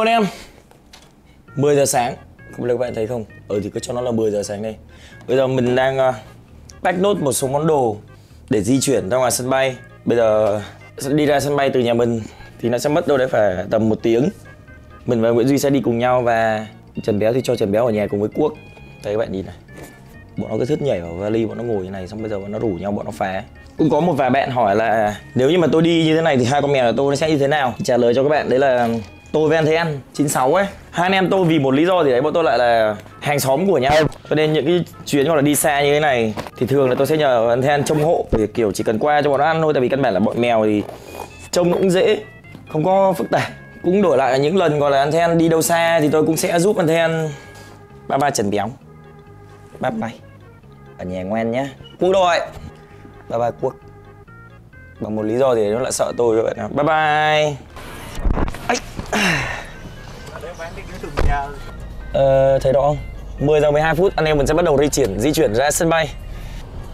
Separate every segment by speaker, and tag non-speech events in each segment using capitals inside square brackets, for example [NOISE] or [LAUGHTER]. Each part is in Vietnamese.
Speaker 1: anh em. 10 giờ sáng. Không biết các bạn thấy không? Ừ thì cứ cho nó là 10 giờ sáng đây. Bây giờ mình đang uh, pack nốt một số món đồ Để di chuyển ra ngoài sân bay. Bây giờ đi ra sân bay từ nhà mình Thì nó sẽ mất đâu đấy phải tầm một tiếng. Mình và Nguyễn Duy sẽ đi cùng nhau Và Trần Béo thì cho Trần Béo ở nhà cùng với Quốc. Đây các bạn nhìn này. Bọn nó cứ thích nhảy vào vali bọn nó ngồi như này xong bây giờ bọn nó rủ nhau bọn nó phá. Cũng có một vài bạn hỏi là nếu như mà tôi đi như thế này thì hai con mèo của tôi nó sẽ như thế nào? Trả lời cho các bạn đấy là tôi với anh Thế anh 96 ấy. Hai anh em tôi vì một lý do gì đấy, bọn tôi lại là hàng xóm của nhau. Cho nên những cái chuyến gọi là đi xa như thế này thì thường là tôi sẽ nhờ anh Thế anh trông hộ. Thì kiểu chỉ cần qua cho bọn nó ăn thôi, tại vì căn bản là bọn mèo thì trông cũng dễ, không có phức tạp. Cũng đổi lại những lần gọi là anh Thế anh đi đâu xa thì tôi cũng sẽ giúp anh Thế anh ba ba trần béo. Bye bye ở nhà ngoan nhá. Quốc đội. Bye bye quốc. Bằng một lý do thì nó lại sợ tôi rồi bạn nào. Bye bye ờ, thấy rõ không? 10 giờ 12 phút anh em mình sẽ bắt đầu di chuyển di chuyển ra sân bay.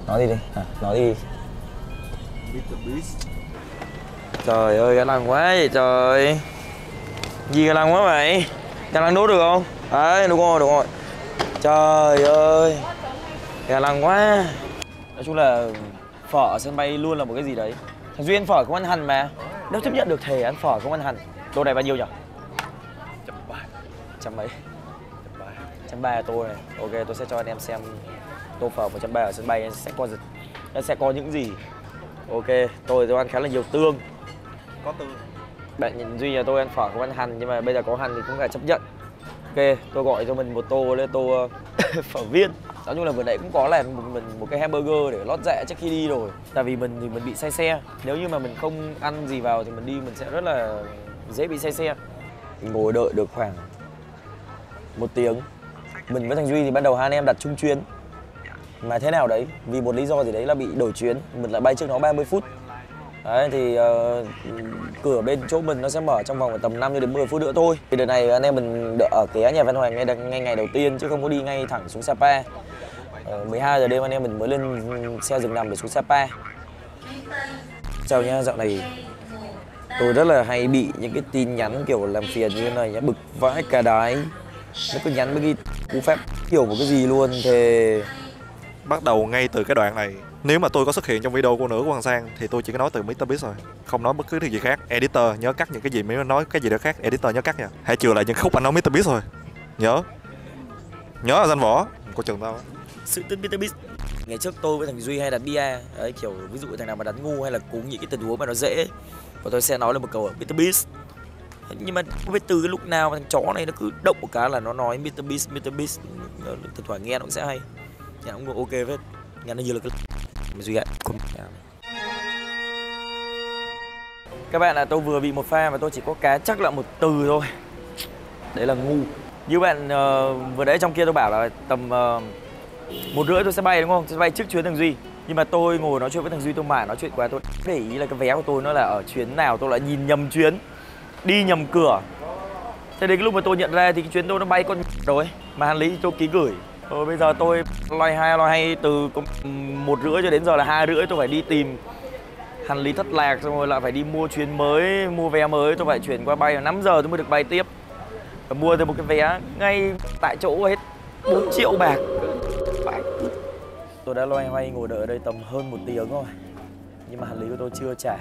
Speaker 1: Nói đi đi? À, nói đi. Trời ơi cái lăng quá vậy trời. Gì cái lăng quá vậy? Cái lăng đốt được không? Đấy đúng rồi đúng rồi. Trời ơi gà lăng quá. Nói chung là phở ở sân bay luôn là một cái gì đấy. Thằng duyên phở không ăn hẳn mà. Đâu chấp nhận được thề ăn phở không ăn hẳn tô này bao nhiêu nhỉ trăm ba. Trăm mấy? Trăm ba. Tô này. Ok tôi sẽ cho anh em xem tô phở một trăm ba ở sân bay sẽ có nó sẽ có những gì? Ok tôi tôi ăn khá là nhiều tương.
Speaker 2: Có tương.
Speaker 1: Bạn nhìn duy nhà tôi ăn phở không ăn hành nhưng mà bây giờ có hành thì cũng phải chấp nhận. Ok tôi gọi cho mình một tô lên tô [LAUGHS] phở viên. Nói chung là vừa nãy cũng có làm một mình một cái hamburger để lót dạ trước khi đi rồi. Tại vì mình thì mình bị say xe. Nếu như mà mình không ăn gì vào thì mình đi mình sẽ rất là dễ bị say xe ngồi đợi được khoảng một tiếng mình với thằng duy thì ban đầu hai anh em đặt chung chuyến mà thế nào đấy vì một lý do gì đấy là bị đổi chuyến mình lại bay trước nó 30 phút Đấy thì uh, cửa bên chỗ mình nó sẽ mở trong vòng tầm 5 đến 10 phút nữa thôi. Thì đợt này anh em mình đợi ở cái nhà Văn Hoàng ngay, ngay ngày đầu tiên chứ không có đi ngay thẳng xuống Sapa. Ờ, uh, 12 giờ đêm anh em mình mới lên xe dừng nằm để xuống Sapa. Chào nha, dạo này tôi rất là hay bị những cái tin nhắn kiểu làm phiền như thế này nhá, bực vãi cả đái. Nó cứ nhắn với cái cú phép kiểu một cái gì luôn thì
Speaker 2: bắt đầu ngay từ cái đoạn này nếu mà tôi có xuất hiện trong video cô nữ của Hoàng Sang thì tôi chỉ có nói từ Mr Beast rồi không nói bất cứ thứ gì khác. Editor nhớ cắt những cái gì nếu nói cái gì đó khác editor nhớ cắt nha. Hãy chừa lại những khúc anh nói Mr Beast rồi nhớ. Nhớ là danh võ. Của trường tao
Speaker 1: sự tin Mr Beast. Ngày trước tôi với thằng Duy hay đặt bia đấy kiểu ví dụ thằng nào mà đánh ngu hay là cúng những cái tình huống mà nó dễ và tôi sẽ nói lên một câu ở Mr Beast. Nhưng mà không biết từ cái lúc nào thằng chó này nó cứ động một cái là nó nói Mr Beast Mr Beast. Thỉnh thoảng nghe nó cũng sẽ hay. Nhà cũng ok phết. Nghe nó như là cái duy ạ các bạn là tôi vừa bị một pha mà tôi chỉ có cá chắc là một từ thôi. Đấy là ngu. Như bạn uh, vừa nãy trong kia tôi bảo là tầm uh, một rưỡi tôi sẽ bay đúng không? Tôi sẽ bay trước chuyến thằng duy nhưng mà tôi ngồi nói chuyện với thằng duy, tôi mải nói chuyện quá, tôi để ý là cái vé của tôi nó là ở chuyến nào, tôi lại nhìn nhầm chuyến, đi nhầm cửa. Thế đến cái lúc mà tôi nhận ra thì cái chuyến tôi nó bay con rồi mà hành lý tôi ký gửi. Rồi bây giờ tôi loay hai, loay hay từ một rưỡi cho đến giờ là hai rưỡi, tôi phải đi tìm. Hành lý thất lạc xong rồi lại phải đi mua chuyến mới, mua vé mới, tôi phải chuyển qua bay 5 giờ tôi mới được bay tiếp. Và mua thêm một cái vé ngay tại chỗ hết 4 triệu bạc tôi đã loay hoay ngồi đợi ở đây tầm hơn một tiếng rồi. Nhưng mà hành lý của tôi chưa trả.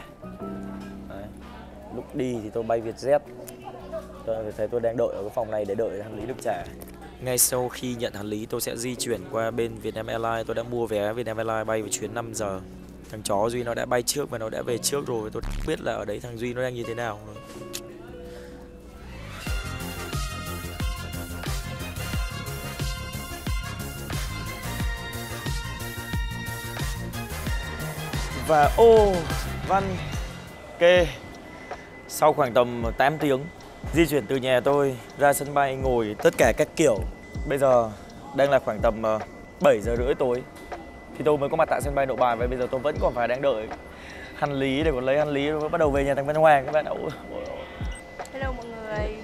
Speaker 1: Đấy. lúc đi thì tôi bay Vietjet. Tôi thấy tôi đang đợi ở cái phòng này để đợi hành lý được trả. Ngay sau khi nhận hành lý, tôi sẽ di chuyển qua bên Vietnam Airlines. Tôi đã mua vé Vietnam Airlines bay vào chuyến 5 giờ. Thằng chó Duy nó đã bay trước và nó đã về trước rồi. Tôi biết là ở đấy thằng Duy nó đang như thế nào. Và ô Văn Kê. Sau khoảng tầm 8 tiếng di chuyển từ nhà tôi ra sân bay ngồi tất cả các kiểu. Bây giờ đang là khoảng tầm 7 ờ, giờ rưỡi tối thì tôi mới có mặt tại sân bay nội bài và bây giờ tôi vẫn còn phải đang đợi hành lý để còn lấy hành lý rồi bắt đầu về nhà thằng Văn Hoàng. Các bạn ạ
Speaker 3: hello mọi người.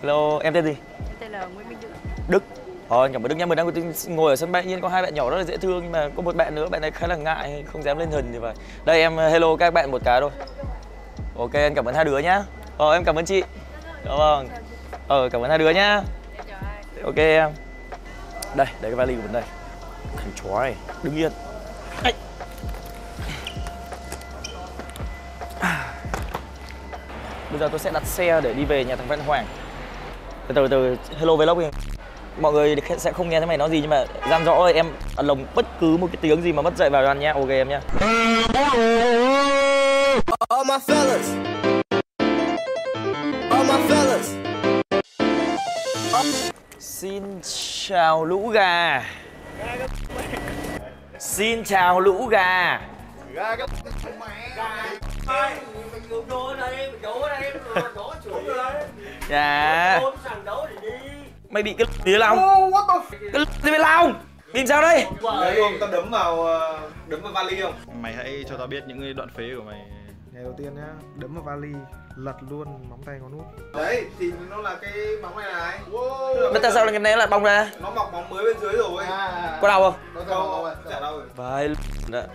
Speaker 1: Hello em tên gì?
Speaker 3: Em tên là Nguyễn Minh Đức.
Speaker 1: Đức Ờ, thôi cảm ơn Đức nhá, mình đang ngồi ở sân bay nhiên có hai bạn nhỏ rất là dễ thương nhưng mà có một bạn nữa, bạn ấy khá là ngại, không dám lên hình thì vậy. Đây em uh, hello các bạn một cái thôi. Ok, em cảm ơn hai đứa nhá. Ờ, em cảm ơn chị. Dạ vâng. Ờ cảm ơn hai đứa nhá Ok em Đây, để cái vali của mình đây Thằng chó này, đứng yên Ây. Bây giờ tôi sẽ đặt xe để đi về nhà thằng Văn Hoàng Từ từ từ, hello vlog đi. Mọi người sẽ không nghe thấy mày nói gì nhưng mà Gian rõ ơi em ẩn lồng bất cứ một cái tiếng gì mà mất dạy vào ăn nhá, ok em nhá
Speaker 4: All my fellas. All my fellas.
Speaker 1: Xin chào lũ gà. Xin chào lũ gà. Dạ Mày bị cái gì Long Cái gì vậy Long Nhìn sao đây
Speaker 5: Đấy không, tao đấm vào ờ, đấm vào vali không?
Speaker 6: Mày hãy cho tao biết những cái đoạn phế của mày
Speaker 7: Ngày đầu tiên nhá, đấm vào vali, lật luôn móng tay có nút
Speaker 5: Đấy, thì nó là cái móng này này. Wow.
Speaker 1: Mà tại sao cái này lại bong ra
Speaker 5: Nó mọc móng mới bên dưới rồi.
Speaker 1: Có đau không
Speaker 5: Nó đâu, chả đâu. rồi.
Speaker 1: Vài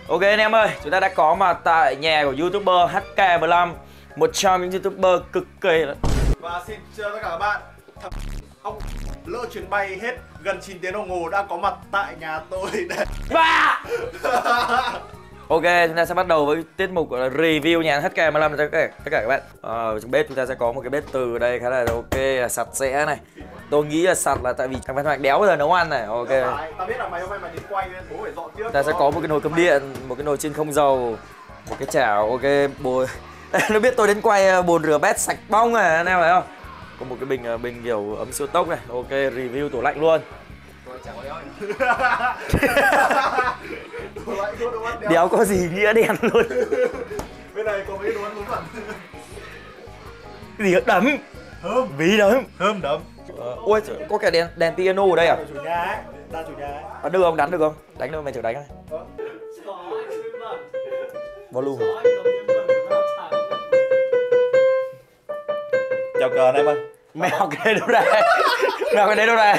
Speaker 1: Ok anh em ơi, chúng ta đã có mặt tại nhà của youtuber HK15 Một trong những youtuber cực kỳ
Speaker 5: Và xin chào tất cả các bạn. Thằng ông lỡ chuyến bay hết gần 9 tiếng đồng hồ đã có mặt tại nhà tôi để
Speaker 1: Ba! [LAUGHS] Ok, chúng ta sẽ bắt đầu với tiết mục là review nhà HK15 cho tất cả, tất cả các bạn. Ờ, Trong bếp chúng ta sẽ có một cái bếp từ đây khá là ok, là sạch sẽ này. Tôi nghĩ là sạch là tại vì thằng Văn Hoàng đéo bao giờ nấu ăn này, ok.
Speaker 5: Phải, Tao biết là mày hôm nay mày đến quay nên bố phải dọn trước.
Speaker 1: Ta sẽ có một cái nồi cơm điện, một cái nồi chiên không dầu Một cái chảo, ok, bồn [LAUGHS] Nó biết tôi đến quay ờ, bồn rửa bát sạch bong à, anh em thấy không? Có một cái bình ờ, bình kiểu ấm siêu tốc này, ok, review tủ lạnh luôn
Speaker 5: Tủ lạnh luôn, đồ ăn đéo.
Speaker 1: Đéo có gì nghĩa đen luôn
Speaker 5: Bên này có mấy đồ ăn vẩn.
Speaker 1: Cái gì đấm
Speaker 5: Thơm,
Speaker 1: Ví đấm
Speaker 5: thơm đấm.
Speaker 1: Ờ, Ui, có cả đèn, đèn piano ở đây à?
Speaker 5: Chủ nhà ấy, ta chủ nhà ấy.
Speaker 1: Bắn được không? Đánh được không? Đánh được mày thử đánh này Volume
Speaker 5: Chào cờ anh em ơi.
Speaker 1: Mèo cái đâu đây? Mèo cái đấy đâu đây?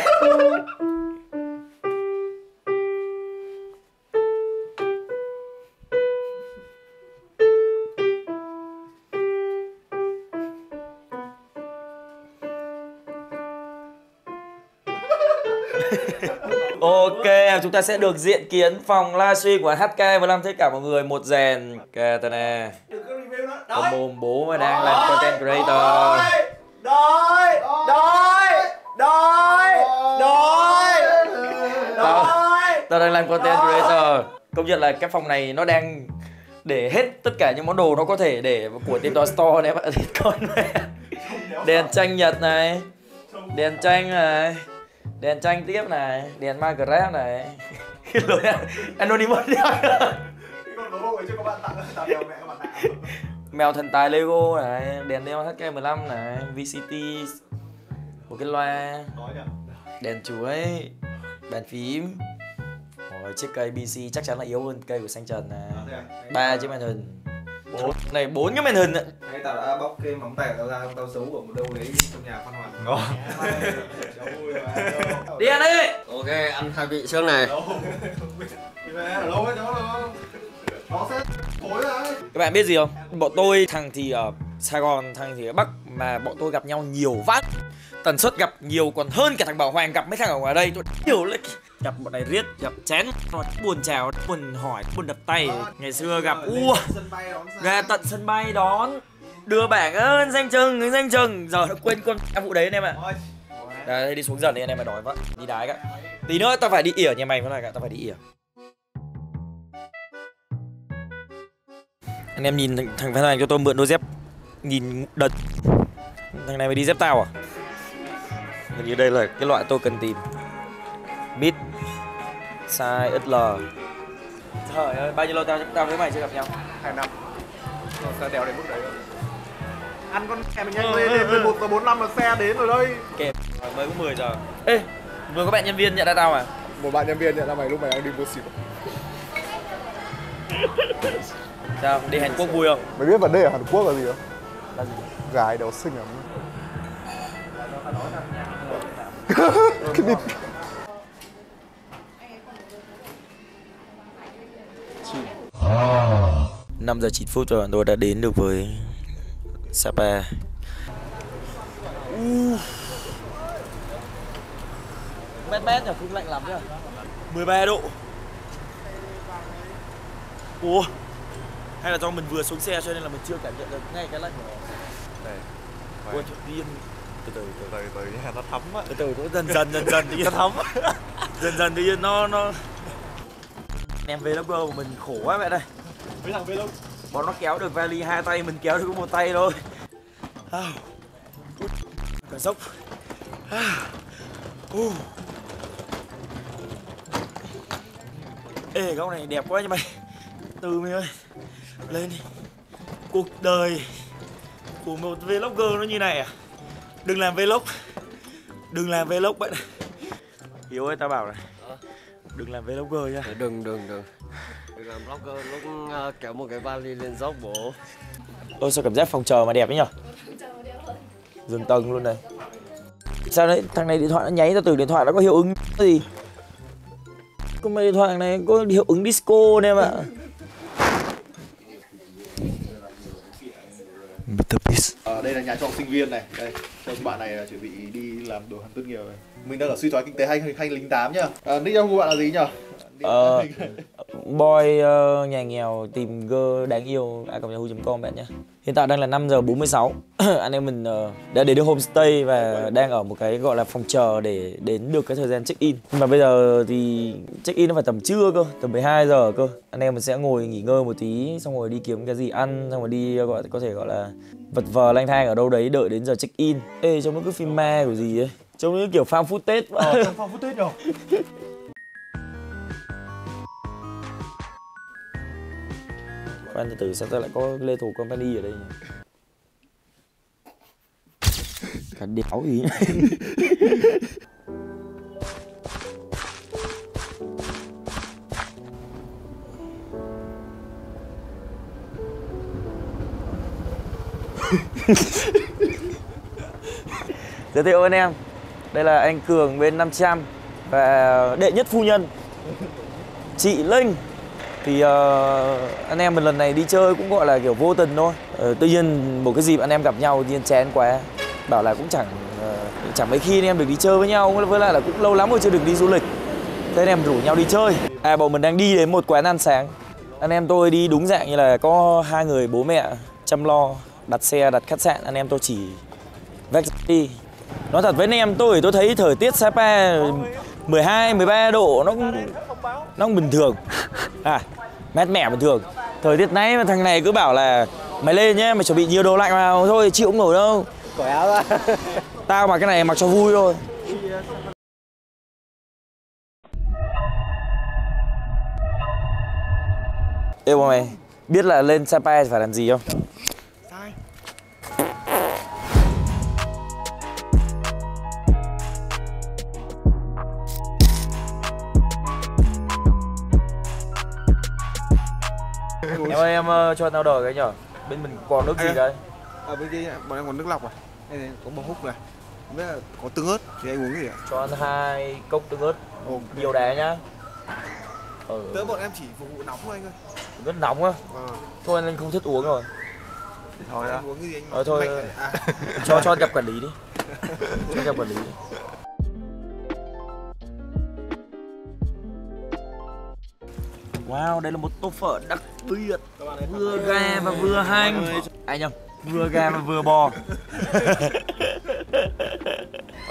Speaker 1: Ok, chúng ta sẽ được diện kiến phòng livestream của HK15 tất cả mọi người một rèn Katana
Speaker 5: nữa.
Speaker 1: Có mồm bố mà đang làm content creator
Speaker 5: Đói! Đói! Đói! Đói!
Speaker 1: Tao,
Speaker 5: Đói!
Speaker 1: tao đang làm content creator Công nhận là cái phòng này nó đang để hết tất cả những món đồ nó có thể để của tiệm Toy Store này bạn thịt con này Đèn tranh Nhật này Đèn tranh này Đèn tranh tiếp này Đèn Minecraft này Lỗi Anonymous
Speaker 5: Cái con gấu ấy cho các bạn tặng tặng mẹ các bạn tặng.
Speaker 1: Mèo thần tài Lego này Đèn đeo HK15 này VCT Một cái loa? Đèn chuối Bàn phím. Rồi chiếc cây BC chắc chắn là yếu hơn cây của Xanh Trần này. Ba chiếc màn hình. Bốn. Này bốn cái màn hình ạ.
Speaker 5: Nãy tao đã bóc cái móng tay tao ra, tao giấu ở một đâu đấy trong nhà Phan Hoàn.
Speaker 2: Ngon.
Speaker 1: Đi ăn đi.
Speaker 4: Ok, ăn hai vị trước này.
Speaker 5: Ở đâu ấy, đó là nó sẽ
Speaker 1: các bạn biết gì không? Bọn tôi thằng thì ở Sài Gòn thằng thì ở Bắc mà bọn tôi gặp nhau nhiều vắt tần suất gặp nhiều còn hơn cả thằng Bảo Hoàng gặp mấy thằng ở ngoài đây. Tôi hiểu là gặp bọn này riết gặp chén nó buồn chào buồn hỏi buồn đập tay. Ngày xưa gặp
Speaker 5: xa.
Speaker 1: ra tận sân bay đón. Đưa bảng ơn danh chừng danh chừng. Giờ nó quên con vụ đấy anh em ạ. Đấy, đi xuống dần đi anh em mà đói quá Đi đái cả Tí nữa tao phải đi ỉa nhà mày mới này cả, tao phải đi ỉa Anh em nhìn thằng, thằng Phan Hoàng cho tôi mượn đôi dép Nhìn đật Thằng này mày đi dép tao à? Hình như đây là cái loại tôi cần tìm. Mid Size XL Trời ơi, bao nhiêu lâu tao tao với mày chưa gặp nhau?
Speaker 5: Hai năm. Rồi, Sao đèo đến mức đấy rồi. Ăn con mẹ mình nhanh lên, lên 11 giờ 45 là xe đến rồi đây.
Speaker 1: Kẹp, mới có 10 giờ. Ê, vừa có bạn nhân viên nhận ra tao à?
Speaker 7: Một bạn nhân viên nhận ra mày lúc mày đang đi mua xịt [LAUGHS]
Speaker 1: Sao, đi Hàn Quốc vui không?
Speaker 7: Mày biết vấn đề ở Hàn Quốc là gì không?
Speaker 1: Là gì?
Speaker 7: Gái đéo xinh lắm [LAUGHS] Cái bịt
Speaker 1: 5 giờ 9 phút rồi bọn tôi đã đến được với Sapa. Mét mét nhỉ không lạnh lắm nhỉ 13 độ ủa hay là do mình vừa xuống xe cho nên là mình chưa cảm nhận được ngay cái lạnh của nó?
Speaker 2: Đây.
Speaker 1: ủa điên từ từ từ
Speaker 2: từ từ nha nó thấm á.
Speaker 1: Từ từ nó dần dần dần dần tự nhiên. [LAUGHS] Thấm [LAUGHS] dần dần tự nhiên nó nó. Em vlogger của mình khổ quá mẹ đây.
Speaker 5: Với thằng Vlog?
Speaker 1: Bọn nó kéo được vali hai tay mình kéo được một tay thôi. À. cả dốc à. uh. ê góc này đẹp quá chứ mày. Từ mày ơi lên đi. Cuộc đời của một vlogger nó như này à? Đừng làm vlog. Đừng làm vlog bạn. Hiếu ơi tao bảo này. Đừng làm vlogger nha.
Speaker 4: Đừng đừng đừng. Đừng làm vlogger lúc uh, kéo một cái vali lên dốc bố.
Speaker 1: Ôi sao cảm giác phòng chờ mà đẹp ấy nhở? Dương tầng luôn này. Sao đấy? Thằng này điện thoại nó nháy ra từ điện thoại nó có hiệu ứng gì? Con mày điện thoại này có hiệu ứng disco nè em Mr. Beast
Speaker 5: À, đây là nhà trọ sinh viên này đây cho bạn này là chuẩn bị đi làm đồ ăn tốt nghiệp này mình đang ở suy thoái kinh tế hay hay lính tám nhá à, nick của bạn là gì nhỉ?
Speaker 1: Ờ, Boy ờ, nhà nghèo tìm girl đáng yêu a yahoo.com bạn nhé. Hiện tại đang là 5 giờ 46 [CLEARS THROAT] Anh em mình ờ, đã đến được homestay và đang ở một cái gọi là phòng chờ để đến được cái thời gian check in. Nhưng mà bây giờ thì check in nó phải tầm trưa cơ, tầm 12 giờ cơ. Anh em mình sẽ ngồi nghỉ ngơi một tí xong rồi đi kiếm cái gì ăn xong rồi đi ờ, gọi có thể gọi là vật vờ lang thang ở đâu đấy đợi đến giờ check in. Ê trông nó cứ phim ma của gì ấy. Trông nó kiểu farm footage.
Speaker 5: Ờ, trong phòng phút tết rồi
Speaker 1: Khoan từ từ, sao ta lại có Lê Thủ Company ở đây nhỉ? Cả đéo gì Giới thiệu anh em, Đây là anh Cường bên 500 Và đệ nhất phu nhân, Chị Linh thì uh, anh em mình lần này đi chơi cũng gọi là kiểu vô tình thôi. Ờ, uh, tự nhiên một cái dịp anh em gặp nhau tự nhiên chén quá. Bảo là cũng chẳng uh, chẳng mấy khi anh em được đi chơi với nhau với lại là cũng lâu lắm rồi chưa được đi du lịch. Thế anh em rủ nhau đi chơi. À bọn mình đang đi đến một quán ăn sáng. Anh em tôi đi đúng dạng như là có hai người bố mẹ chăm lo đặt xe đặt khách sạn. Anh em tôi chỉ vách đi. Nói thật với anh em tôi tôi thấy thời tiết Sapa 12 13 độ nó cũng nó cũng bình thường. À mát mẻ bình thường. Thời tiết này mà thằng này cứ bảo là mày lên nhé mày chuẩn bị nhiều đồ lạnh vào thôi chịu không nổi đâu.
Speaker 4: Cởi áo ra. [LAUGHS]
Speaker 1: Tao mặc cái này mặc cho vui thôi. Ê bọn mày biết là lên Sapa phải làm gì không? Em ơi em ờ, cho tao đổi cái nhở? Bên mình còn nước gì
Speaker 7: À.
Speaker 1: đấy
Speaker 7: ở bên kia bọn em còn nước lọc à? Đây có bò húc này. Biết là có tương ớt thì anh uống gì ạ?
Speaker 1: Cho ăn hai cốc tương ớt.
Speaker 7: Ồ,
Speaker 1: Nhiều đá nhá. Ừ,
Speaker 7: tớ bọn em chỉ phục vụ nóng thôi anh ơi.
Speaker 1: Rất nóng á?
Speaker 7: Ờ.
Speaker 1: Thôi anh không thích uống rồi.
Speaker 7: Thôi anh uống cái gì anh?
Speaker 1: Ờ, thôi.
Speaker 7: à,
Speaker 1: Cho cho gặp quản lý đi. Cho gặp quản lý đi Wow, đây là một tô phở đặc biệt. Vừa gà và vừa hành. Anh nhầm, vừa gà và vừa bò. [LAUGHS]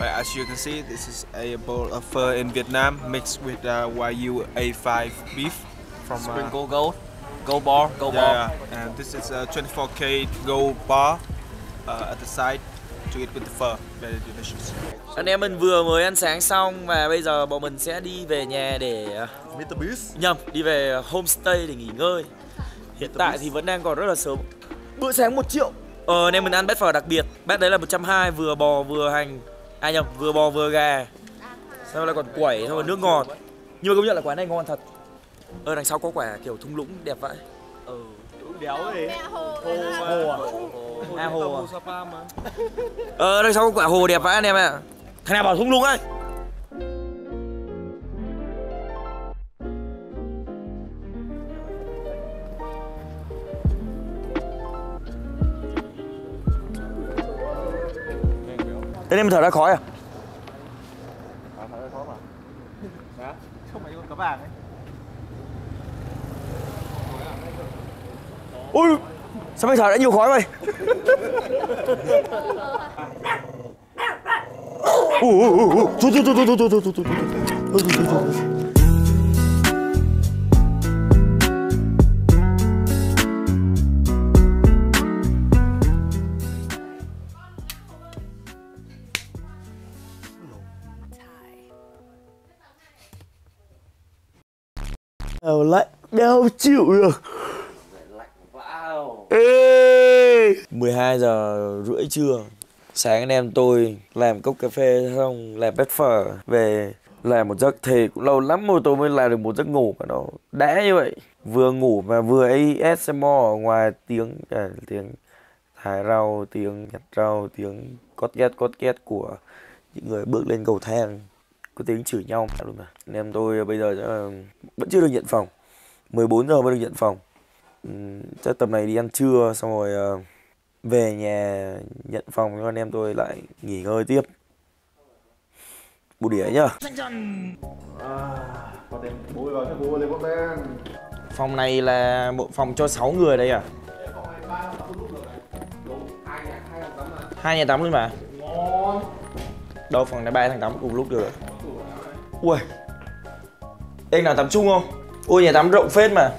Speaker 8: Well, as you can see, this is a bowl of pho in Vietnam mixed with uh, Wagyu A5 beef from uh,
Speaker 1: Sprinkle gold, gold bar, gold
Speaker 8: yeah,
Speaker 1: bar.
Speaker 8: yeah. and this is a 24k gold bar uh, at the side to eat with the pho.
Speaker 1: Anh em mình vừa mới ăn sáng xong và bây giờ bọn mình sẽ đi về nhà để à,
Speaker 5: Mr Beast
Speaker 1: nhầm đi về homestay để nghỉ ngơi. Hiện tại thì vẫn đang còn rất là sớm. Bữa sáng 1 triệu. Ờ anh em mình ăn bát phở đặc biệt. Bát đấy là 120 vừa bò vừa hành. À nhầm, vừa bò vừa gà. Sau lại còn quẩy xong rồi nước ngọt. Nhưng mà công nhận là quán này ngon thật. Ờ đằng sau có quả kiểu thung lũng đẹp vậy. Ừ.
Speaker 5: đéo gì
Speaker 1: Hồ à? À hồ à? Ờ đằng sau có quả hồ đẹp vậy anh em ạ. Thằng nào bảo thung lũng ấy? Thế nên mình thở ra khói à?
Speaker 7: đó mà Đó, không phải con cá vàng ấy
Speaker 1: ui sao bây giờ đã nhiều khói vậy. Thôi, thôi, thôi, thôi, thôi, thôi, thôi, thôi, thôi, thôi, thôi, thôi, thôi, thôi. Đau lạnh, đau chịu được Ê! 12 giờ rưỡi trưa. Sáng anh em tôi làm cốc cà phê xong làm bát phở Về. Làm một giấc thì cũng lâu lắm rồi tôi mới làm được một giấc ngủ mà nó đã như vậy. Vừa ngủ mà vừa ASMR ở ngoài tiếng à, tiếng thái rau, tiếng nhặt rau, tiếng cót két cót két của những người bước lên cầu thang. Có tiếng chửi nhau mà luôn mà. Anh em tôi bây giờ ờ, vẫn chưa được nhận phòng. 14 giờ mới được nhận phòng chắc tầm này đi ăn trưa xong rồi uh, về nhà nhận phòng cho anh em tôi lại nghỉ ngơi tiếp. Bù đĩa nhá. Phòng này là một phòng cho 6 người đây à? Hai nhà tắm luôn mà. Đâu phòng này ba thằng tắm cùng lúc được ui anh nào tắm chung không? Ui nhà tắm rộng phết mà.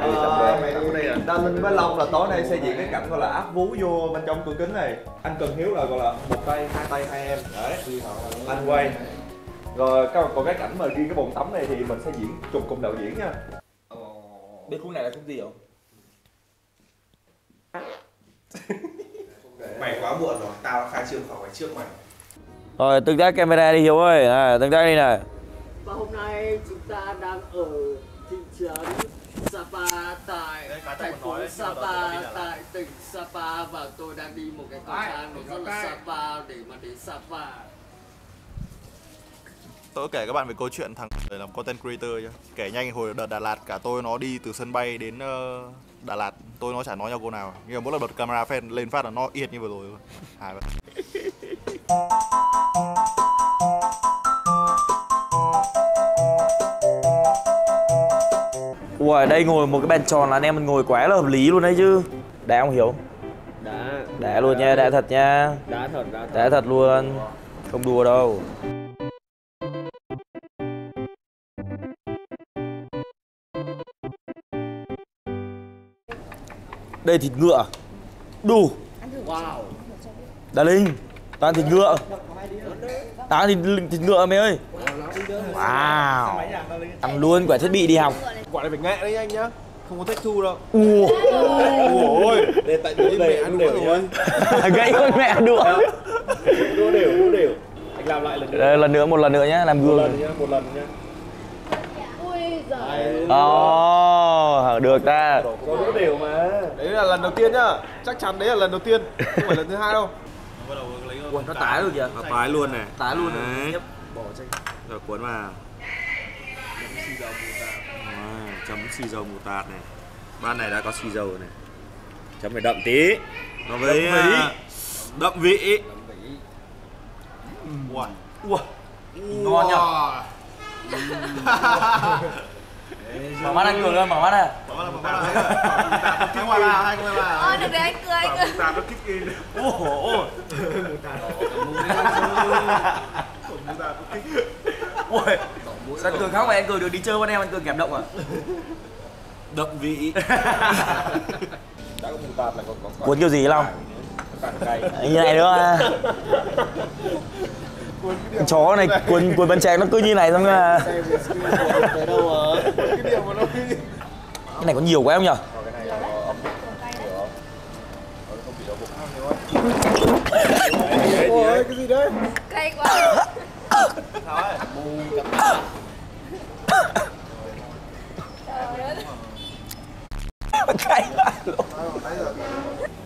Speaker 5: Ờ, Đăng Minh với Long là tối nay sẽ diễn cái cảnh gọi là áp vú vô bên trong cửa kính này. Anh Cần Hiếu là gọi là một tay, hai tay, hai em. Đấy, anh quay. Rồi còn cái cảnh mà ghi cái bồn tắm này thì mình sẽ diễn trùng cùng đạo diễn nha.
Speaker 1: Bên khúc này là khúc gì không? [LAUGHS]
Speaker 8: Mày quá muộn rồi, tao đã khai trương phòng này trước mày.
Speaker 1: Rồi tương tác camera đi hiếu ơi. À, tương tác đi này
Speaker 4: Và hôm nay chúng ta đang ở thị trấn Sapa tại thành phố Sapa tại tỉnh Sapa và tôi đang đi một cái cầu thang nó rất là Sapa để mà đến Sapa.
Speaker 2: Tôi kể các bạn về câu chuyện thằng để làm content creator nhá. Kể nhanh hồi đợt Đà Lạt cả tôi nó đi từ sân bay đến ờ, Đà Lạt tôi nó chả nói nhau câu nào nhưng mà mỗi lần bật camera fan lên phát là nó yên như vừa rồi. Hài vậy. [LAUGHS]
Speaker 1: ui đây ngồi một cái bàn tròn là anh em mình ngồi quá là hợp lý luôn đấy chứ. Đã không hiểu?
Speaker 4: Đã
Speaker 1: đã luôn nha đã thật. nha.
Speaker 4: Đã thật đã thật.
Speaker 1: đã thật luôn. Không đùa đâu. Đây thịt ngựa. Đủ.
Speaker 4: Wow.
Speaker 1: Đà Linh. Tao ăn thịt ngựa. Tao ăn thịt, thịt ngựa mày ơi. Wow Ăn luôn quả thiết bị đi học
Speaker 7: Quả này phải nghệ đấy anh nhá. Không có thích thu đâu.
Speaker 1: Ủa?
Speaker 7: Ôi. Để tại vì mẹ ăn đũa rồi. [LAUGHS]
Speaker 1: Gãy con mẹ đũa.
Speaker 5: Đua đều, đua đều. Anh làm lại lần nữa.
Speaker 1: Đây, lần nữa một lần nữa nhá làm gương
Speaker 5: lần nhá, một lần nhá.
Speaker 1: Ồ được ta.
Speaker 5: Có đua đều mà.
Speaker 7: Đấy là lần đầu tiên nhá. Chắc chắn đấy là lần đầu tiên Không phải lần thứ hai đâu.
Speaker 1: Ui nó tái được kìa.
Speaker 2: Nó tái luôn này.
Speaker 1: Tái luôn.
Speaker 2: Đấy.
Speaker 1: Tiếp.
Speaker 2: Rồi cuốn vào. À, chấm xì dầu mù tạt này. Ban này đã có xì dầu này. Chấm phải đậm tí. Nó với
Speaker 1: Đậm vị.
Speaker 2: à, đậm vị. Wow.
Speaker 1: Ngon nhở Mở mắt anh cường ơi mở mắt à
Speaker 5: Cái ngoài vào, hai ngoài vào
Speaker 3: Ôi, được đấy anh cười anh cười
Speaker 1: Ui Sao anh cường khóc mà anh cường được đi chơi với anh em anh cường cảm động à? [LAUGHS]
Speaker 2: Đậm vị.
Speaker 1: Cuốn kiểu gì Long? Như này nữa. À. Con chó này cuốn cuốn bánh tráng nó cứ như này xong là
Speaker 4: mà?
Speaker 1: Cái này có nhiều quá không nhở
Speaker 7: Ôi [LAUGHS] cái gì đấy?
Speaker 3: Cay quá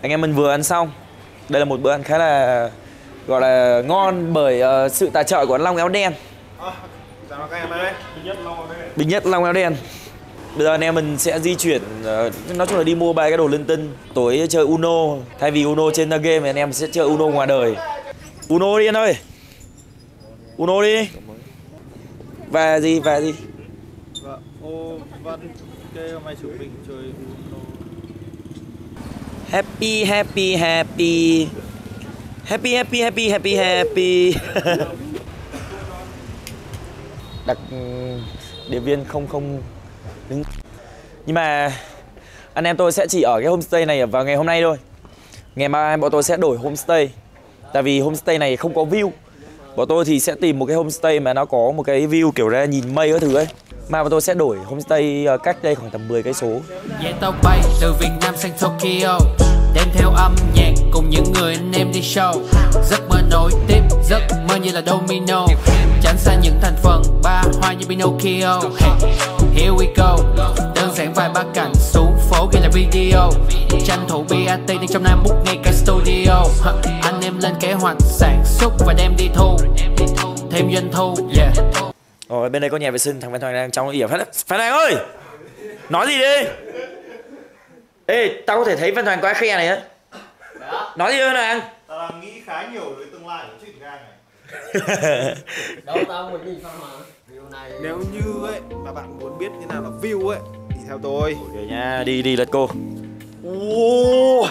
Speaker 1: Anh em mình vừa ăn xong. Đây là một bữa ăn khá là Gọi là ngon bởi ờ, sự tài trợ của anh Long Éo Đen.
Speaker 7: Chào các em ơi.
Speaker 1: Bình nhất Long Éo Đen. Bây giờ anh em mình sẽ di chuyển ờ, Nói chung là đi mua ba cái đồ linh tinh Tối chơi Uno Thay vì Uno trên game thì anh em sẽ chơi Uno ngoài đời. Uno đi anh ơi. Uno đi. Về gì về gì?
Speaker 6: Dạ, ô Văn kêu mày chụp mình chơi Uno.
Speaker 1: Happy happy happy. Happy happy happy happy happy. [LAUGHS] Đặc ừ, điệp viên không không đứng. Nhưng mà anh em tôi sẽ chỉ ở cái homestay này vào ngày hôm nay thôi. Ngày mai bọn tôi sẽ đổi homestay. Tại vì homestay này không có view. Bọn tôi thì sẽ tìm một cái homestay mà nó có một cái view kiểu ra nhìn mây các thứ ấy. Mà và tôi sẽ đổi homestay ờ, cách đây khoảng tầm 10 cây số.
Speaker 9: Vậy tao bay từ Việt Nam sang Tokyo Đem theo âm nhạc cùng những người anh em đi show. Giấc mơ nổi tiếp, giấc mơ như là domino Tránh xa những thành phần ba hoa như Pinocchio. Hey, Here we go Đơn giản vài ba cảnh xuống phố ghi là video. Tranh thủ BAT đi trong Nam bút ngay cả studio. Anh em lên kế hoạch sản xuất và đem đi thu. Thêm doanh thu, yeah.
Speaker 1: Rồi bên đây có nhà vệ sinh thằng Văn Hoàng đang trong ỉa phát Phan Hoàng ơi! Nói gì đi? Ê tao có thể thấy Văn Hoàng qua khe này á. Nói gì Văn Hoàng.
Speaker 6: Tao đang nghĩ khá nhiều về tương lai của chuyện gang này. [LAUGHS]
Speaker 4: Đâu tao muốn nhìn điều này.
Speaker 7: Nếu như ấy mà bạn muốn biết thế nào là view ấy thì theo tôi.
Speaker 1: Ok nha đi đi let's go. Ô,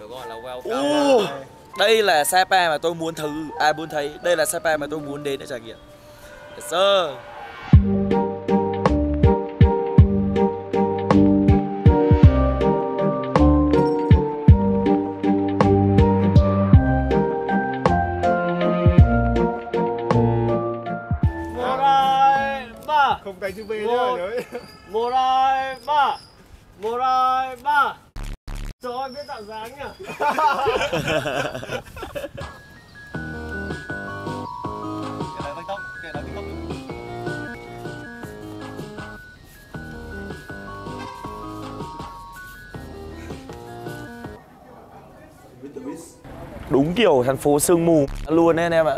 Speaker 4: được gọi là welcome
Speaker 1: Đây là Sapa mà tôi muốn thử À muốn thấy. Đây là Sapa mà tôi muốn đến để trải nghiệm Yes sir
Speaker 4: một hai ba
Speaker 7: Không tay chữ V
Speaker 4: Một.
Speaker 7: nhá nhớ.
Speaker 4: một hai ba một hai ba cho em biết tạo dáng nhá [LAUGHS]
Speaker 1: Đúng kiểu thành phố sương mù luôn đấy anh em ạ.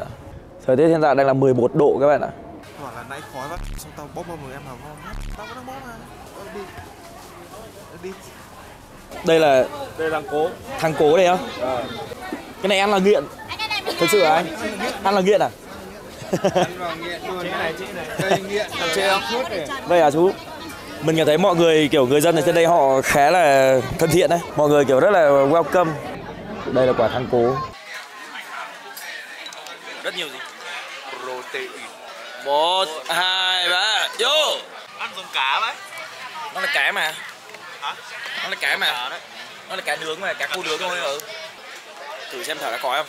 Speaker 1: Thời tiết hiện tại đang là 11 độ các bạn ạ.
Speaker 7: Bảo là nãy khói bắt xong tao bóp vào người em vào ngon lắm. Tao vẫn đang bóp mà. Ờ, đi. Ờ, đi.
Speaker 1: Đây là
Speaker 6: Đây là cố.
Speaker 1: thằng cố đây á? Cái này ăn là nghiện. Thật sự là anh? Ăn là nghiện. À?
Speaker 6: Chị này, chị này
Speaker 7: Đây nghiện. Này.
Speaker 1: Đây à chú? Mình cảm thấy mọi người kiểu người dân ở trên đây họ khá là thân thiện đấy. Mọi người kiểu rất là welcome Đây là quả thang cố. Rất nhiều gì?
Speaker 7: Protein.
Speaker 1: một hai ba vô.
Speaker 6: Ăn giống cá đấy
Speaker 1: Nó là cá mà.
Speaker 6: Hả?
Speaker 1: Nó là cá mà.
Speaker 6: Đấy.
Speaker 1: Nó là cá nướng mà, cá khô nướng thôi ừ. Thử xem thở đã có không?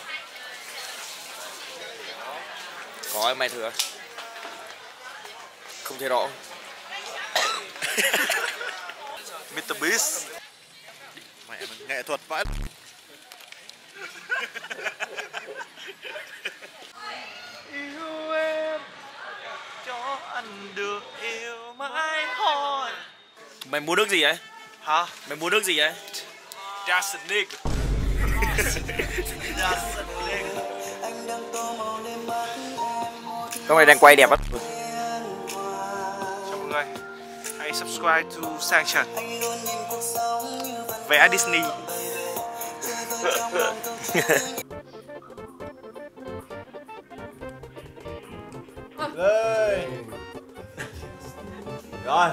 Speaker 1: Có em mày thử? Không thấy rõ. [LAUGHS]
Speaker 2: Mr Beast. Mẹ mình nghệ thuật vãi
Speaker 6: Yêu em Cho anh được yêu mãi thôi.
Speaker 1: Mày mua nước gì ấy?
Speaker 6: Hả?
Speaker 1: Mày mua nước gì ấy?
Speaker 6: Just a nigga
Speaker 1: Các mày đang quay đẹp lắm.
Speaker 6: Chào mọi người. Hãy subscribe to Sang Trần. Vẽ Disney
Speaker 5: Đây. Rồi.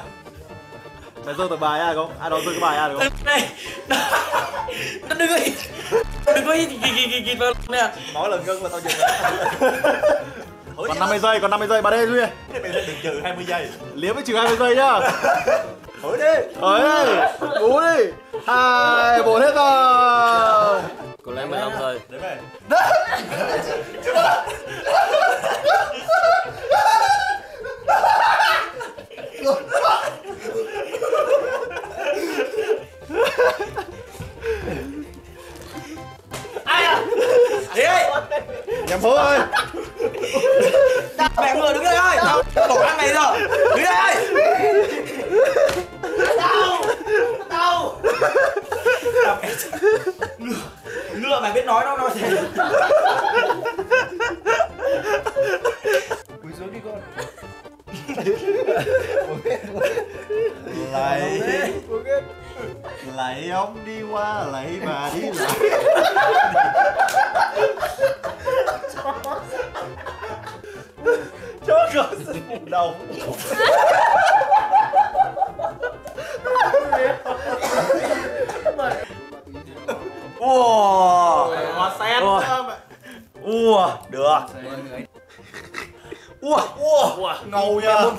Speaker 5: Mày rơi tờ bài ai không? Ai đó rơi cái bài ai được không?
Speaker 1: Này Nó đừng có hít Đừng có hít kì kì kì kì vào nè
Speaker 5: Nói lần gân là tao dừng rồi. Còn 50 giây, còn 50 giây, bà đây Duy. Thế mày đừng trừ 20 giây. Liếm với trừ 20 giây nhá. Thổi đi. Thổi đi. Bú đi. Hai, bốn hết rồi.
Speaker 4: còn lấy 15 giây
Speaker 5: Đến về.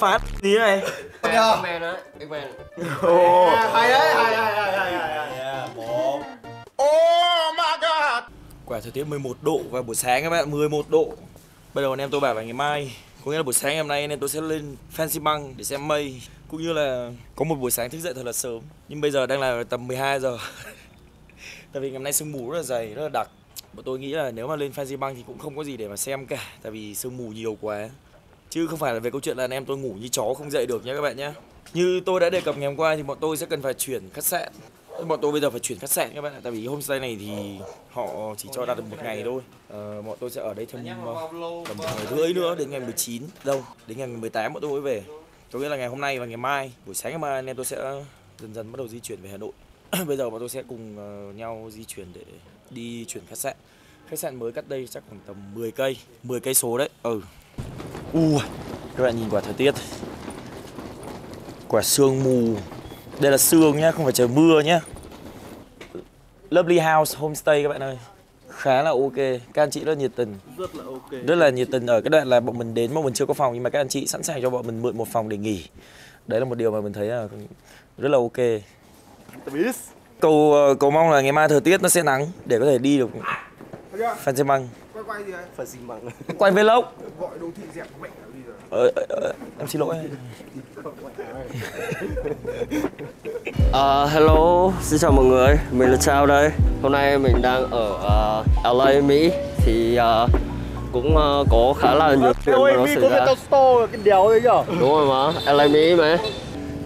Speaker 1: Phát. Tí này.
Speaker 4: Big man á Big man
Speaker 1: Ồ.
Speaker 5: Hay đấy hay hay hay hay hay hay Một
Speaker 1: Quả thời tiết 11 độ vào buổi sáng các bạn 11 độ. Bây giờ anh em tôi bảo là ngày mai Có nghĩa là buổi sáng ngày hôm nay anh em tôi sẽ lên Fancy Băng để xem mây. Cũng như là có một buổi sáng thức dậy thật là sớm. Nhưng bây giờ đang là tầm 12 giờ. [LAUGHS] Tại vì ngày hôm nay sương mù rất là dày, rất là đặc. Bọn tôi nghĩ là nếu mà lên Fancy Băng thì cũng không có gì để mà xem cả Tại vì sương mù nhiều quá Chứ không phải là về câu chuyện là anh em tôi ngủ như chó không dậy được nhé các bạn nhé Như tôi đã đề cập ngày hôm qua thì bọn tôi sẽ cần phải chuyển khách sạn. Bọn tôi bây giờ phải chuyển khách sạn các bạn ạ Tại vì homestay này thì họ chỉ cho đặt được một ngày thôi. À, Bọn tôi sẽ ở đây thêm ờ, tầm một ngày rưỡi nữa đến ngày 19 Đâu, đến ngày 18 bọn tôi mới về. Có nghĩa là ngày hôm nay và ngày mai Buổi sáng ngày mai anh em tôi sẽ dần dần bắt đầu di chuyển về Hà Nội. [CLEARS THROAT] Bây giờ bọn tôi sẽ cùng ờ, nhau di chuyển để đi chuyển khách sạn. Khách sạn mới cắt đây chắc khoảng tầm 10 cây 10 cây số đấy Ừ. Ui Các bạn nhìn quả thời tiết. Quả sương mù. Đây là sương nhá, không phải trời mưa nhá. Lovely House Homestay các bạn ơi. Khá là ok, các anh chị rất nhiệt tình.
Speaker 6: Rất là ok.
Speaker 1: Rất là nhiệt tình ở cái đoạn là bọn mình đến mà mình chưa có phòng Nhưng mà các anh chị sẵn sàng cho bọn mình mượn một phòng để nghỉ. Đấy là một điều mà mình thấy là rất là ok. Cầu ờ, cầu mong là ngày mai thời tiết nó sẽ nắng để có thể đi được. Phan Xi Măng
Speaker 7: Quay gì đấy?
Speaker 5: Phần xi măng
Speaker 1: Quay vlog.
Speaker 7: Gọi đô thị dẹp mẹ ở đi rồi.
Speaker 1: ờ, ờ, ờ, Em xin lỗi. [LAUGHS]
Speaker 4: Ờ, hello, xin chào mọi người, mình là Chao đây. Hôm nay mình đang ở ờ, LA, Mỹ. Thì ờ, cũng ờ, có khá là nhiều chuyện mà nó xảy ra.
Speaker 5: store cái đèo đấy nhở?
Speaker 4: Đúng rồi mà, LA, Mỹ mà.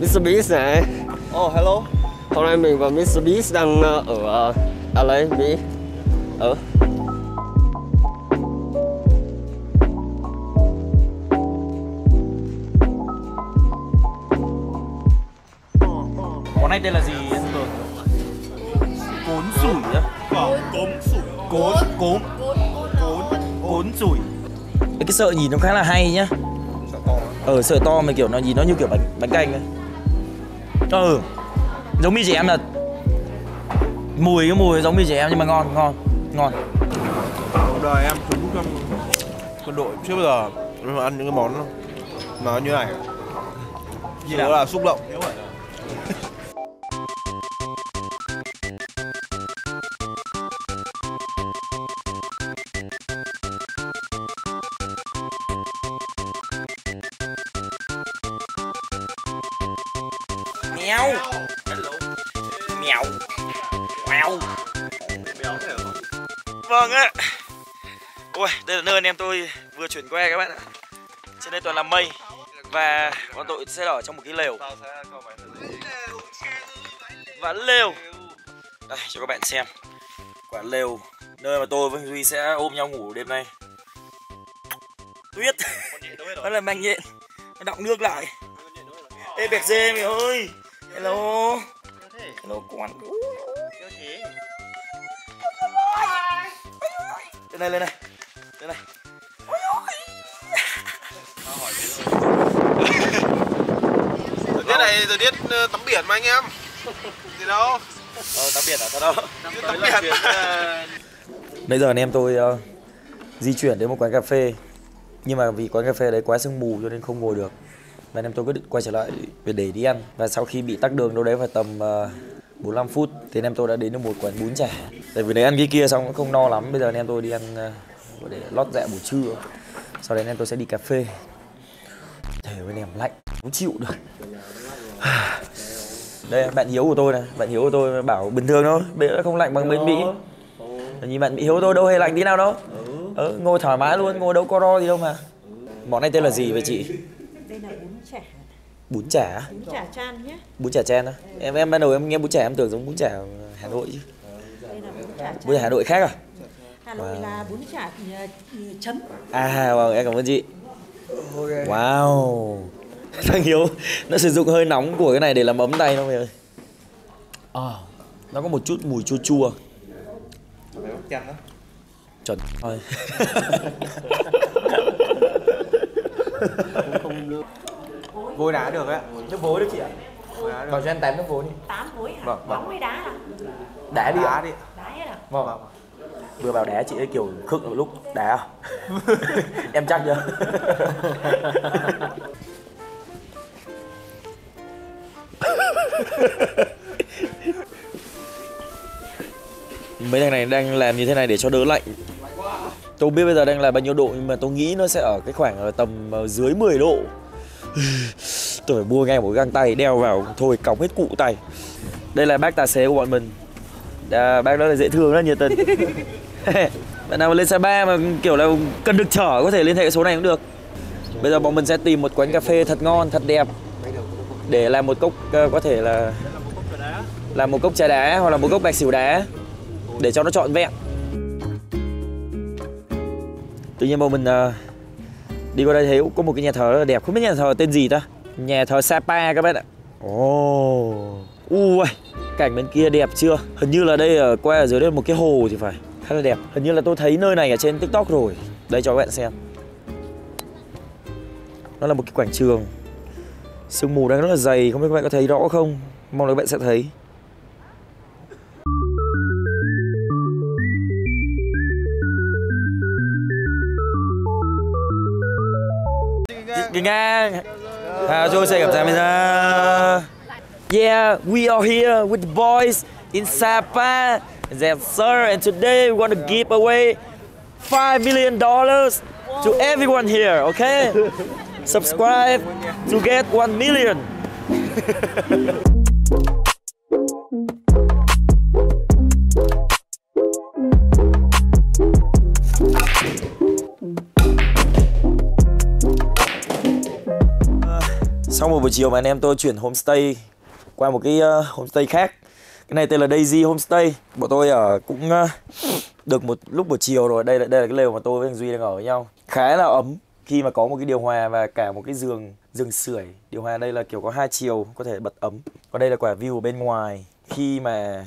Speaker 4: Mr. Beast này.
Speaker 5: Oh hello.
Speaker 4: Hôm nay mình và Mr. Beast đang ờ, ở ờ, LA, Mỹ. Ờ.
Speaker 1: Món này tên là gì anh Cường? Cốn sủi á.
Speaker 5: Cốm sủi.
Speaker 1: Cốn Cốn. Cốn Cốn sủi. Cái sợi nhìn nó khá là hay nhá. Ờ sợi to mà kiểu nó nhìn nó như kiểu bánh bánh canh ấy Ừ Giống mì trẻ em là Mùi cái mùi giống mì trẻ em nhưng mà ngon ngon ngon.
Speaker 6: Cuộc đời em trúng trong quân đội chưa bao giờ em ăn những cái món nó như này.
Speaker 1: Nào?
Speaker 6: là xúc động
Speaker 1: Vâng ạ, Ôi, đây là nơi anh em tôi vừa chuyển qua các bạn ạ. Trên đây toàn là mây Và bọn tôi sẽ ở trong một cái lều. Và lều. Đây, cho các bạn xem. Quả lều Nơi mà tôi với Duy sẽ ôm nhau ngủ đêm nay. Tuyết. [LAUGHS] Đó là mạnh nhện. Nó đọng nước lại. Ê bẹt dê mày ơi. Hello. Hello con Lên đây lên đây. Lên đây.
Speaker 6: Thời tiết này thời tiết ờ, tắm biển mà anh em. Gì đâu?
Speaker 1: Ờ tắm biển à? Thật đâu
Speaker 6: tắm biển.
Speaker 1: Bây giờ anh em tôi ờ, di chuyển đến một quán cà phê. Nhưng mà vì quán cà phê đấy quá sương mù cho nên không ngồi được. Và anh em tôi quyết định quay trở lại để, để đi ăn. Và sau khi bị tắc đường đâu đấy phải tầm uh, 45 phút. Thì anh em tôi đã đến được một quán bún chả. Tại vì đấy ăn cái kia xong cũng không no lắm. Bây giờ anh em tôi đi ăn uh, để lót dạ buổi trưa. Sau đấy anh em tôi sẽ đi cà phê. Thề với em lạnh không chịu được. [SIGHS] Đây bạn Hiếu của tôi này. Bạn Hiếu của tôi bảo bình thường thôi. Bây giờ không lạnh bằng bên Mỹ. Nhìn bạn Hiếu tôi đâu hề lạnh tí nào đâu. Ừ, Ngồi thoải mái luôn, ngồi đâu có ro gì đâu mà. Món này tên là gì vậy chị?
Speaker 10: đây là bún chả
Speaker 1: Bún chả
Speaker 10: bún chả chan nhé.
Speaker 1: Bún chả chen á? Em em ban đầu em nghe bún chả em tưởng giống bún chả Hà Nội chứ.
Speaker 10: Đây là bún chả
Speaker 1: Bún chả Hà Nội khác à?
Speaker 10: Hà Nội
Speaker 1: Wow.
Speaker 10: là bún chả ờ, chấm.
Speaker 1: À vâng em cảm ơn chị. Wow. [LAUGHS] Thằng Hiếu nó sử dụng hơi nóng của cái này để làm ấm tay nó mày ơi. Ờ, Nó có một chút mùi chua chua. Chuẩn thôi [LAUGHS]
Speaker 8: Vôi đá được đấy.
Speaker 1: Nước vối được chị ạ.
Speaker 8: Được.
Speaker 1: Còn cho em tém nước vối đi.
Speaker 10: tám muối hả
Speaker 1: Vâng, vâng.
Speaker 10: bóng hay đá à
Speaker 1: Đá đi
Speaker 8: Đá đi.
Speaker 10: đá hết à
Speaker 1: Vâng. Vừa vào đá chị ấy kiểu khựng một lúc đá à? [LAUGHS] em chắc chưa? [LAUGHS] Mấy thằng này đang làm như thế này để cho đỡ lạnh Tôi biết bây giờ đang là bao nhiêu độ nhưng mà tôi nghĩ nó sẽ ở cái khoảng tầm ờ, dưới 10 độ Tôi phải mua ngay một găng tay đeo vào. Thôi còng hết cụ tay. Đây là bác tài xế của bọn mình. À, Bác đó là dễ thương rất nhiệt tình. [LAUGHS] Bạn nào mà lên xe ba mà kiểu là cần được chở có thể liên hệ số này cũng được. Bây giờ bọn mình sẽ tìm một quán cà phê thật ngon, thật đẹp. Để làm một cốc ờ, có thể là Làm một cốc trà đá hoặc là một cốc bạch xỉu đá Để cho nó trọn vẹn. Tự nhiên bọn mình uh, đi qua đây thấy có một cái nhà thờ rất là đẹp. Không biết nhà thờ tên gì ta? Nhà thờ Sapa các bạn ạ. Ồ. Ui Cảnh bên kia đẹp chưa? Hình như là đây ở qua ở dưới đây là một cái hồ thì phải. Khá là đẹp. Hình như là tôi thấy nơi này ở trên tiktok rồi. Đây cho các bạn xem. Nó là một cái quảng trường. Sương mù đang rất là dày. Không biết các bạn có thấy rõ không? Mong là các bạn sẽ thấy Yeah, we are here with the boys in Sapa. Yes, sir. And today we want to give away $5 million to everyone here, okay? Subscribe to get 1 million. [LAUGHS] Sau một buổi chiều mà anh em tôi chuyển homestay qua một cái uh, homestay khác. Cái này tên là Daisy Homestay. Bọn tôi ở cũng uh, được một lúc buổi chiều rồi. Đây là đây là cái lều mà tôi với anh Duy đang ở với nhau. Khá là ấm khi mà có một cái điều hòa và cả một cái giường giường sưởi. Điều hòa đây là kiểu có hai chiều có thể bật ấm. Còn đây là quả view ở bên ngoài. Khi mà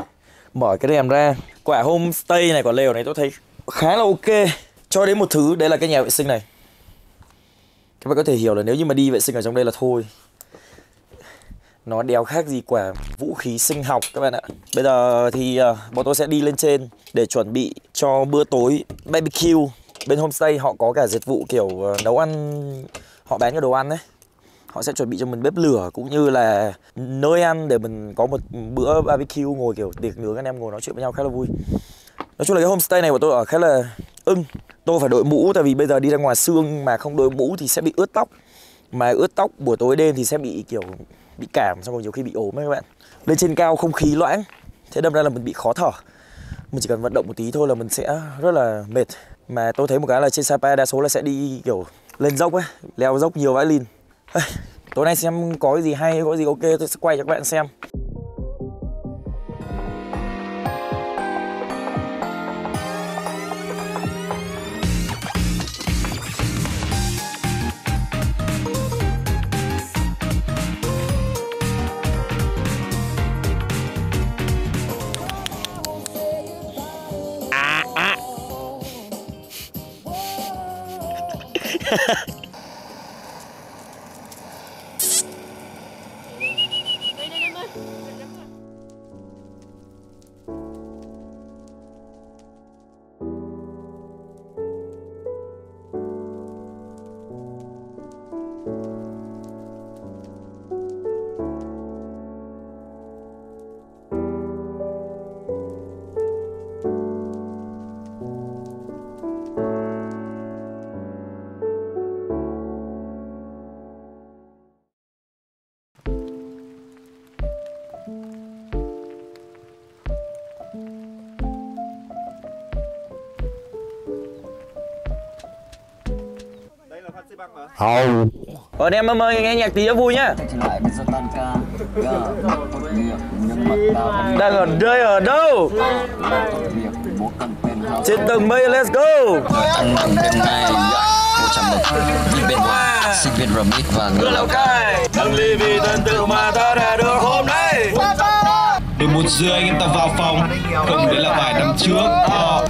Speaker 1: mở cái rèm ra Quả homestay này, quả lều này tôi thấy khá là ok. Cho đến một thứ, đây là cái nhà vệ sinh này các bạn có thể hiểu là nếu như mà đi vệ sinh ở trong đây là thôi. Nó đéo khác gì quả vũ khí sinh học các bạn ạ. Bây giờ thì uh, bọn tôi sẽ đi lên trên để chuẩn bị cho bữa tối BBQ Bên homestay họ có cả dịch vụ kiểu uh, nấu ăn Họ bán cái đồ ăn đấy. Họ sẽ chuẩn bị cho mình bếp lửa cũng như là nơi ăn để mình có một bữa BBQ ngồi kiểu tiệc nướng anh em ngồi nói chuyện với nhau khá là vui. Nói chung là cái homestay này của tôi ở khá là ưng. Tôi phải đội mũ tại vì bây giờ đi ra ngoài sương mà không đội mũ thì sẽ bị ướt tóc. Mà ướt tóc buổi tối đêm thì sẽ bị kiểu bị cảm xong rồi nhiều khi bị ốm ấy các bạn. Lên trên cao không khí loãng Thế đâm ra là mình bị khó thở. Mình chỉ cần vận động một tí thôi là mình sẽ rất là mệt. Mà tôi thấy một cái là trên Sapa đa số là sẽ đi kiểu lên dốc ấy Leo dốc nhiều vãi lìn. Tối nay xem có cái gì hay, có cái gì ok tôi sẽ quay cho các bạn xem. Anh em ơi nghe nhạc tí cho vui nhá.
Speaker 4: Giờ ta
Speaker 1: Đang ở đây ở đâu? Trên tầng mây let's go.
Speaker 4: Ăn nằm đêm nay Một trăm bậc Vì bên ngoài Sinh viên remix và
Speaker 1: Người Lào Cai Thằng Ly vì tuần tự mà ta đã được hôm nay.
Speaker 8: Được một rưỡi anh em ta vào phòng. Không đấy là vài năm trước. Ờ.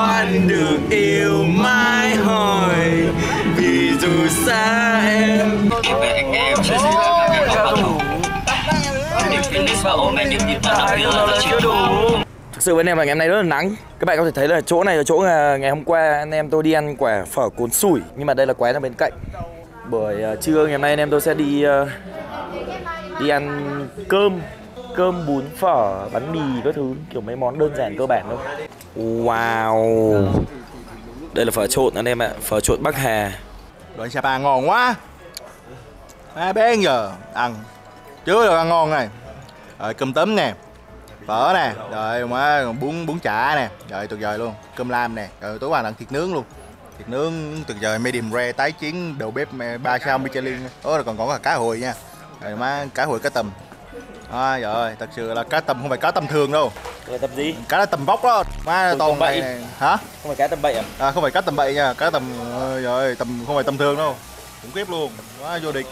Speaker 1: con anh được yêu mãi hồi vì dù xa em
Speaker 4: về anh em sẽ xin lỗi các thủ và ôm em đặc biệt là chưa đủ
Speaker 1: Thực sự với anh em là ngày hôm nay rất là nắng. Các bạn có thể thấy là chỗ này là chỗ à, ngày hôm qua anh em tôi đi ăn quả phở cuốn sủi. Nhưng mà đây là quán ở bên cạnh. Buổi à, trưa ngày hôm nay anh em tôi sẽ đi à, đi ăn cơm. Cơm, bún, phở, bánh mì các thứ Kiểu mấy món đơn giản cơ bản thôi. Wow. Đây là phở trộn anh em ạ Phở trộn Bắc Hà.
Speaker 7: Đoạn Sapa ngon quá. Hai bé giờ ăn. Chưa được ăn ngon này. Rồi cơm tấm nè Phở nè Rồi má còn bún bún chả nè Rồi tuyệt vời luôn. Cơm lam nè Rồi tối qua ăn thịt nướng luôn. Thịt nướng tuyệt vời medium rare tái chiến đầu bếp 3 sao Michelin. Ủa rồi còn có cả cá hồi nha. Rồi má cá hồi cá tầm À, rồi, thật sự là cá tầm không phải cá tầm thường đâu
Speaker 1: là tập gì?
Speaker 7: Cá tầm vóc đó Má toàn
Speaker 1: tầm bậy.
Speaker 7: này, này Hả?
Speaker 1: Không phải cá tầm bậy à?
Speaker 7: À, không phải cá tầm bậy nha, cá tầm ờ, rồi tầm không phải tầm thường đâu. Khủng khiếp luôn, quá vô địch.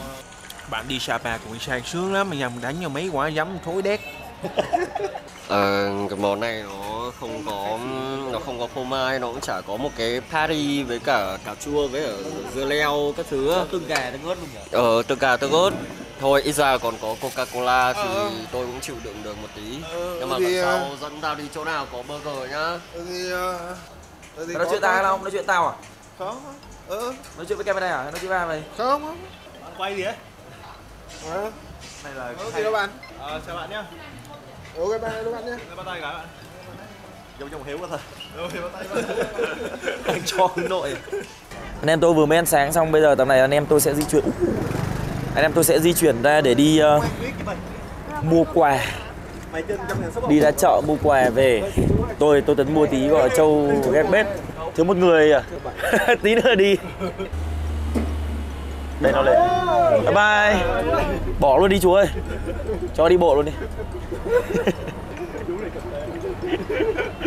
Speaker 6: Bạn đi Sapa cũng sang sướng lắm, mà nhầm đánh vào mấy quả giấm thối đét. [LAUGHS]
Speaker 4: Ờ, cái món này nó không có nó không có phô mai nó cũng chả có một cái patty với cả cà chua với cả dưa leo các thứ
Speaker 1: Tương gà, tương ớt luôn nhỉ?
Speaker 4: ờ tương cà tương ớt thôi ít ra còn có coca cola thì tôi cũng chịu đựng được một tí nhưng mà
Speaker 7: thì,
Speaker 4: lần
Speaker 7: ờ,
Speaker 4: sau dẫn tao đi chỗ nào có burger nhá
Speaker 7: Thì, ờ, thì
Speaker 1: Nói chuyện tao hay không? Nói chuyện tao à?
Speaker 7: Không. Ừ,
Speaker 1: Nói chuyện với camera à? Nói chuyện với ai vậy?
Speaker 7: không. không.
Speaker 5: Quay gì ấy?
Speaker 7: Ờ,
Speaker 5: Này là
Speaker 7: ok các bạn.
Speaker 5: Ờ, chào bạn nhá.
Speaker 7: Ok bye các bạn nhé.
Speaker 5: Bắt tay cả bạn. Giống trong hiếu quá thôi. Rồi, bắt tay bạn. [LAUGHS]
Speaker 1: Anh cho nội Anh em tôi vừa mới ăn sáng xong bây giờ tầm này anh em tôi sẽ di chuyển. Anh em tôi sẽ di chuyển ra để đi ờ, mua quà. Đi ra chợ mua quà về. Tôi tôi tấn mua tí gọi châu ghét bếp. Thiếu một người à? [LAUGHS] Tí nữa đi. Đây nó lên. Bye bye. Bỏ luôn đi chú ơi. Cho đi bộ luôn đi.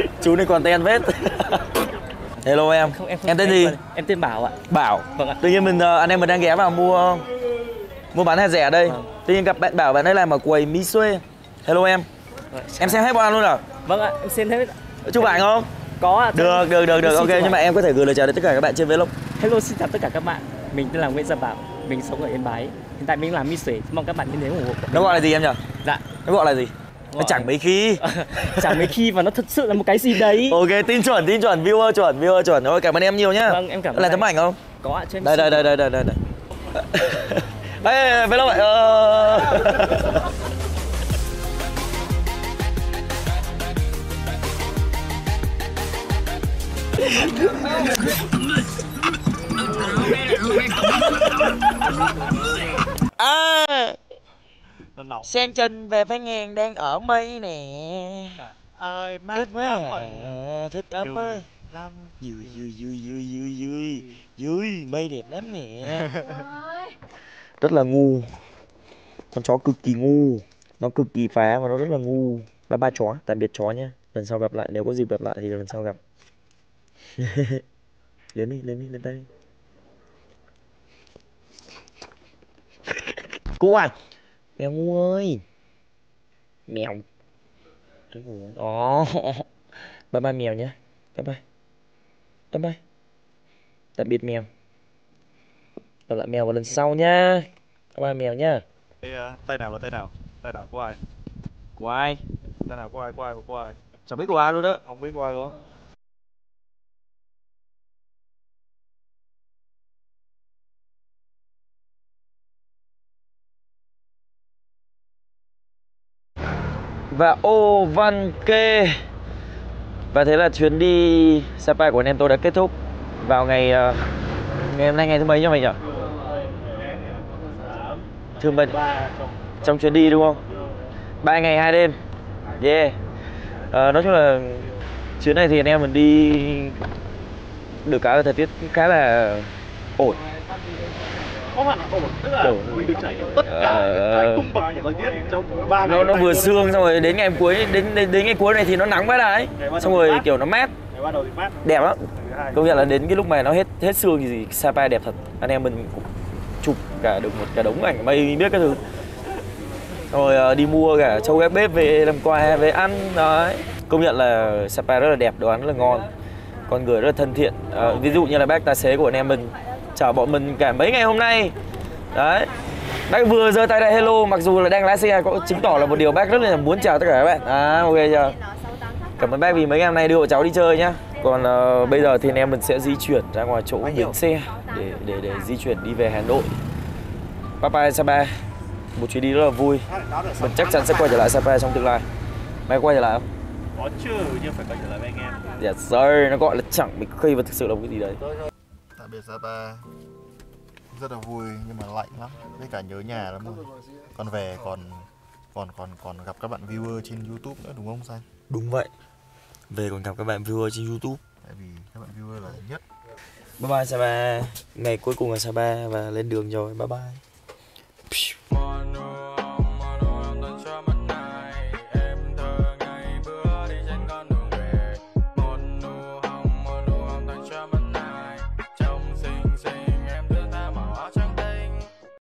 Speaker 1: [LAUGHS] Chú này còn tên vết [LAUGHS] Hello em.
Speaker 11: Không, em không
Speaker 1: Em tên
Speaker 11: em
Speaker 1: gì?
Speaker 11: Em tên Bảo ạ.
Speaker 1: Bảo.
Speaker 11: Vâng ạ.
Speaker 1: Tự nhiên mình ờ, anh em mình đang ghé vào mua mua bán hạt rẻ ở đây.
Speaker 11: Vâng.
Speaker 1: Tự nhiên gặp bạn Bảo bạn ấy làm ở quầy Mỹ Xuê. Hello em.
Speaker 11: Vâng,
Speaker 1: Em xem hết bọn luôn à?
Speaker 11: Vâng ạ, em xem hết.
Speaker 1: Chụp ảnh không?
Speaker 11: Có ạ.
Speaker 1: Được, được, được, được.
Speaker 11: Xin
Speaker 1: Ok, nhưng mà em có thể gửi lời chào đến tất cả các bạn trên vlog.
Speaker 11: Hello, xin chào tất cả các bạn. Mình tên là Nguyễn Gia Bảo. Mình sống ở Yên Bái. Hiện tại mình làm mi xuể. Mong các bạn đến ủng hộ.
Speaker 1: Nó gọi là gì em nhỉ?
Speaker 11: Dạ.
Speaker 1: Nó gọi là gì? Nó chẳng mấy khi. [LAUGHS]
Speaker 11: Chẳng mấy khi và nó thật sự là một cái gì đấy.
Speaker 1: ok, tin chuẩn, tin chuẩn, viewer chuẩn, viewer chuẩn. Rồi, cảm ơn em nhiều nhá.
Speaker 11: Vâng, em cảm ơn
Speaker 1: Là tấm ảnh không?
Speaker 11: Có ạ, cho em
Speaker 1: Đây, đây, đây, đây, đây, đây. [LAUGHS] đây. Ê, vlog vậy. Ờ. À, sen chân về phải ngàn đang ở mây nè.
Speaker 5: Ơi
Speaker 1: thích quá à, thích lắm á. vui vui vui vui vui vui. Vui mây đẹp lắm nè rất là ngu. Con chó cực kỳ ngu. Nó cực kỳ phá và nó rất là ngu. Bye bye chó, tạm biệt chó nhé lần sau gặp lại, nếu có dịp gặp lại thì lần sau gặp. [LAUGHS] Lên đi lên đi, lên đây. Cô à mèo ngu ơi! Mèo. Đó ờ. [LAUGHS] Bye bye mèo nhé Bye bye. Bye bye. Tạm biệt mèo. Gặp lại mèo vào lần sau nhá Bye bye mèo nhá
Speaker 5: Tay, ờ, tay nào là tay nào? Tay nào của ai?
Speaker 1: Của ai?
Speaker 5: Tay nào của ai? Của ai? Của ai?
Speaker 1: Chẳng biết của ai luôn đó
Speaker 5: Không biết của ai luôn.
Speaker 1: Và ô văn kê Và thế là chuyến đi Sapa của anh em tôi đã kết thúc Vào ngày ờ, Ngày hôm nay ngày thứ mấy nhỉ mày nhỉ? Thứ mấy? Trong chuyến đi đúng không? ba ngày hai đêm. Yeah. Ờ, Nói chung là Chuyến này thì anh em mình đi Được cái thời tiết khá là ổn.
Speaker 5: Không hẳn là ổn, tức là mình được trải nghiệm tất cả
Speaker 1: Ờ.
Speaker 5: cái cung của thời tiết trong ba ngày.
Speaker 1: nó nó vừa sương xong rồi đến ngày cuối đến đến, đến ngày cuối này thì nó nắng quá đấy. Xong rồi kiểu nó mát. Đẹp lắm. Công nhận là đến cái lúc này nó hết hết sương thì gì Sapa đẹp thật. Anh em mình cũng chụp cả được một cả đống ảnh bay biết cái thứ. Rồi ờ, đi mua cả châu ghép bếp về làm quà về ăn đấy. Công nhận là Sapa rất là đẹp đồ ăn rất là ngon. Con người rất là thân thiện. À, ví dụ như là bác tài xế của anh em mình chào bọn mình cả mấy ngày hôm nay. Đấy. Bác vừa giơ tay đây hello mặc dù là đang lái xe có chứng tỏ là một điều bác rất là muốn chào tất cả các bạn. À ok chưa? Cảm ơn bác vì mấy ngày hôm nay đưa bọn cháu đi chơi nhá còn ờ, bây giờ thì anh em mình sẽ di chuyển ra ngoài chỗ bến xe để để để di chuyển đi về Hà Nội. Bye bye Sapa. Một chuyến đi rất là vui. Mình chắc chắn sẽ quay trở lại Sapa trong tương lai. Mày quay trở lại không?
Speaker 6: Có chứ, nhưng phải quay trở lại với anh em
Speaker 1: Yes sir, nó gọi là chẳng bị khi và thực sự là một cái gì đấy.
Speaker 7: Tạm biệt Sapa. Rất là vui nhưng mà lạnh lắm. Với cả nhớ nhà lắm rồi. Còn về còn còn còn còn gặp các bạn viewer trên YouTube nữa đúng không Sang?
Speaker 1: Đúng vậy về còn gặp các bạn viewer trên YouTube.
Speaker 7: Tại vì các bạn viewer là nhất.
Speaker 1: Bye bye Sapa ngày cuối cùng ở Sapa và lên đường rồi. Bye bye.